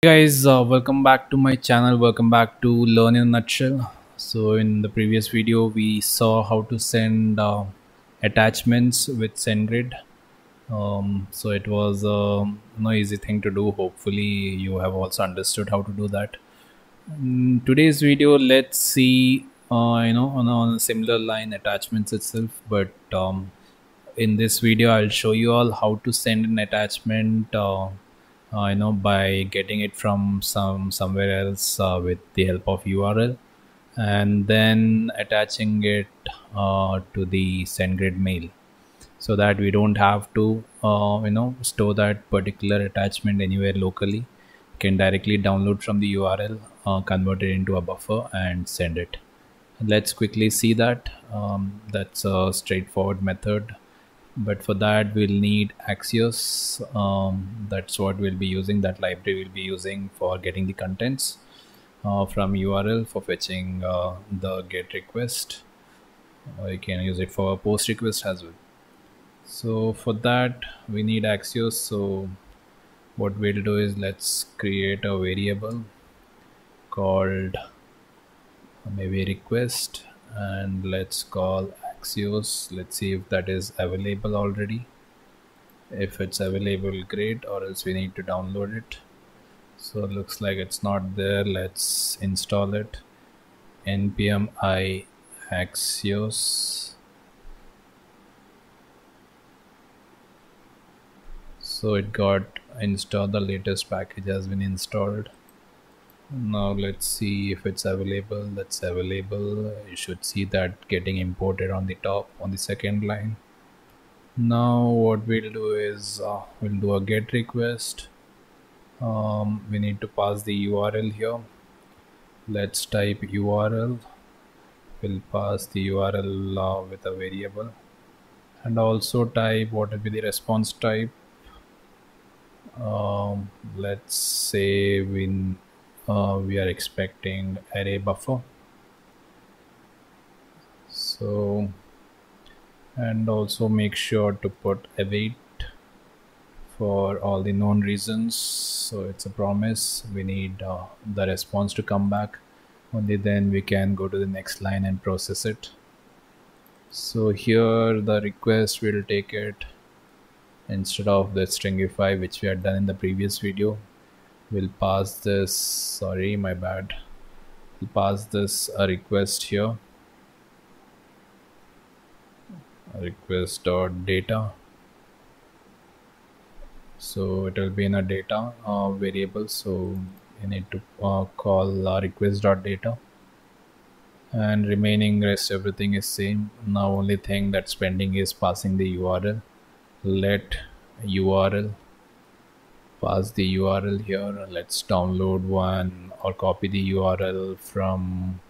Hey guys uh, welcome back to my channel. Welcome back to learn in a nutshell. So in the previous video we saw how to send uh, attachments with sendgrid. Um, so it was uh, no easy thing to do. Hopefully you have also understood how to do that. In today's video let's see uh, you know on, on a similar line attachments itself. But um, in this video I'll show you all how to send an attachment uh, you know by getting it from some somewhere else uh, with the help of url and then attaching it uh, to the sendgrid mail. So that we don't have to uh, you know store that particular attachment anywhere locally. Can directly download from the url uh, convert it into a buffer and send it. Let's quickly see that. Um, that's a straightforward method but for that we'll need axios. Um, that's what we'll be using that library we'll be using for getting the contents uh, from url for fetching uh, the get request. Or you can use it for a post request as well. So for that we need axios. So what we'll do is let's create a variable called maybe request and let's call axios let's see if that is available already. If it's available great or else we need to download it. So it looks like it's not there. Let's install it. Npm i axios. So it got installed. The latest package has been installed now let's see if it's available. That's available. You should see that getting imported on the top on the second line. Now what we'll do is uh, we'll do a get request. Um, we need to pass the url here. Let's type url we'll pass the url uh, with a variable. And also type what will be the response type. Um, let's say we uh, we are expecting array buffer. So and also make sure to put await for all the known reasons. So it's a promise. We need uh, the response to come back. Only then we can go to the next line and process it. So here the request will take it instead of the stringify which we had done in the previous video we'll pass this. Sorry my bad. We'll pass this a request here. Request dot data. So it will be in a data uh, variable. So you need to uh, call uh, request dot data. And remaining rest everything is same. Now only thing that's pending is passing the url let url pass the url here. Let's download one or copy the url from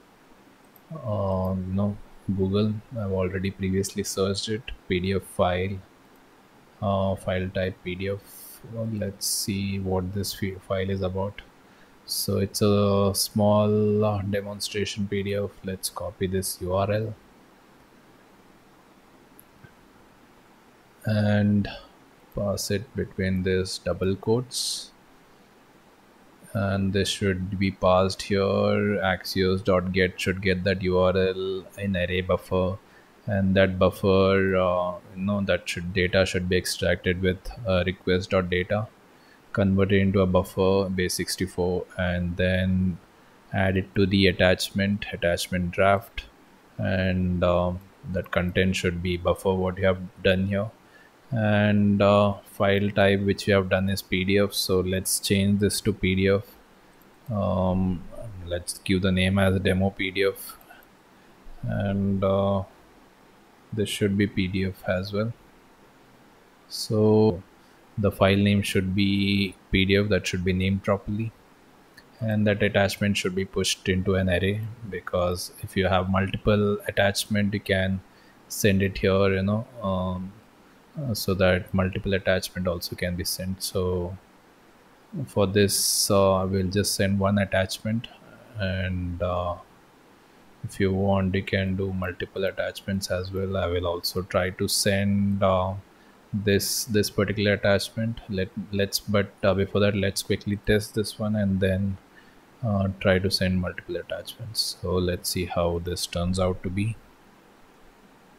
uh, no google. I've already previously searched it. Pdf file. Uh, file type pdf well, let's see what this file is about. So it's a small demonstration pdf let's copy this url and pass it between this double quotes. And this should be passed here. Axios dot get should get that url in array buffer. And that buffer uh, you know that should data should be extracted with uh, request dot data. Converted into a buffer base 64 and then add it to the attachment attachment draft. And uh, that content should be buffer what you have done here and uh, file type which we have done is pdf so let's change this to pdf. Um, let's give the name as demo pdf. And uh, this should be pdf as well. So the file name should be pdf that should be named properly. And that attachment should be pushed into an array because if you have multiple attachment you can send it here you know um, uh, so that multiple attachment also can be sent. So for this uh, I will just send one attachment and uh, if you want you can do multiple attachments as well. I will also try to send uh, this this particular attachment. Let let's but uh, before that let's quickly test this one and then try to send multiple attachments. So let's see how this turns out to be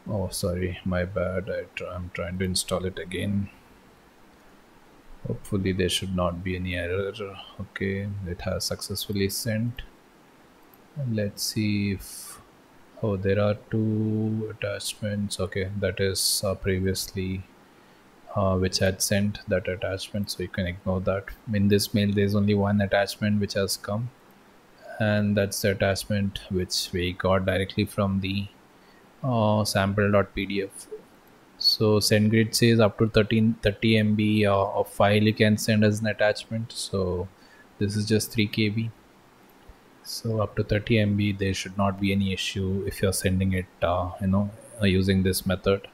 oh sorry my bad. I try, i'm trying to install it again. Hopefully there should not be any error. Okay it has successfully sent. Let's see if oh there are two attachments. Okay that is uh, previously uh, which had sent that attachment so you can ignore that. In this mail there's only one attachment which has come and that's the attachment which we got directly from the uh, sample.pdf so sendgrid says up to 13 30 mb uh, of file you can send as an attachment so this is just 3 kb so up to 30 mb there should not be any issue if you're sending it uh, you know uh, using this method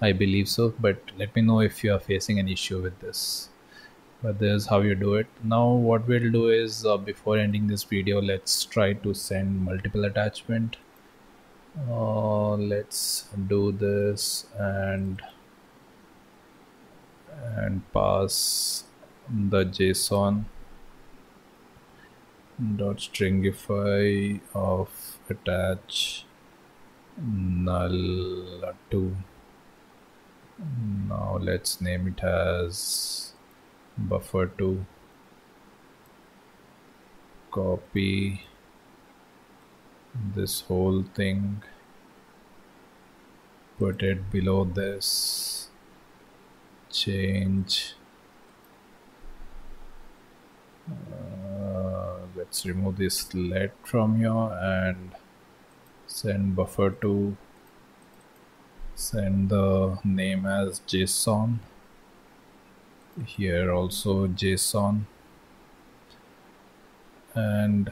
I believe so, but let me know if you are facing an issue with this. But this is how you do it. Now what we'll do is uh, before ending this video, let's try to send multiple attachment. Uh, let's do this and and pass the JSON dot stringify of attach null to now let's name it as buffer2 copy this whole thing put it below this. Change. Uh, let's remove this let from here and send buffer to send the name as json. Here also json. And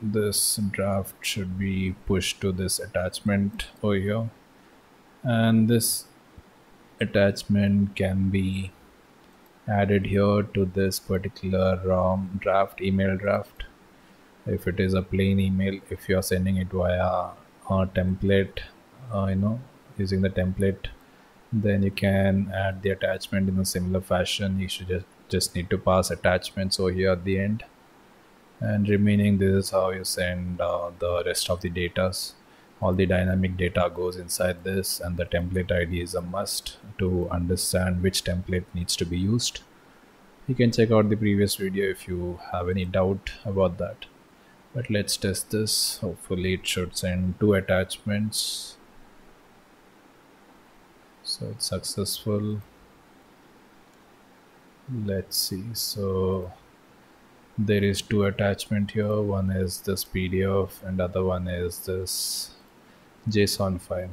this draft should be pushed to this attachment over here and this attachment can be added here to this particular um, draft email draft. If it is a plain email if you are sending it via a template uh, you know using the template then you can add the attachment in a similar fashion. You should just just need to pass attachments over here at the end. And remaining this is how you send uh, the rest of the data all the dynamic data goes inside this and the template id is a must to understand which template needs to be used. You can check out the previous video if you have any doubt about that. But let's test this. Hopefully it should send two attachments. So it's successful. Let's see. So there is two attachment here. One is this pdf and other one is this json file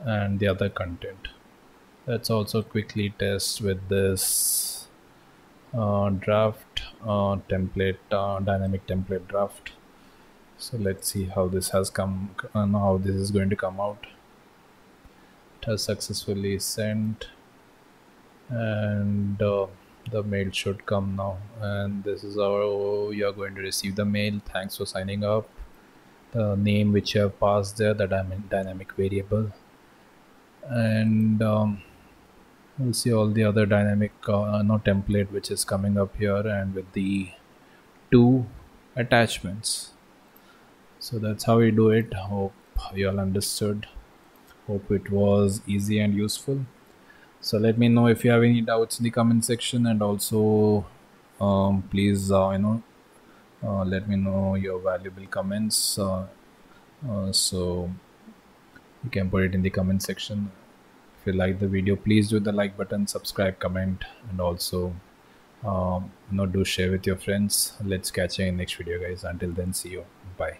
and the other content. Let's also quickly test with this uh, draft uh, template uh, dynamic template draft. So let's see how this has come and how this is going to come out. It has successfully sent and uh, the mail should come now. And this is how you are going to receive the mail. Thanks for signing up the name which you have passed there the dynamic variable. And um, we'll see all the other dynamic uh, no template which is coming up here and with the two attachments. So that's how we do it. Hope you all understood. Hope it was easy and useful. So let me know if you have any doubts in the comment section and also um, please uh, you know uh, let me know your valuable comments. Uh, uh so you can put it in the comment section. If you like the video please do the like button subscribe comment and also um, you know do share with your friends. Let's catch you in next video guys. Until then see you. Bye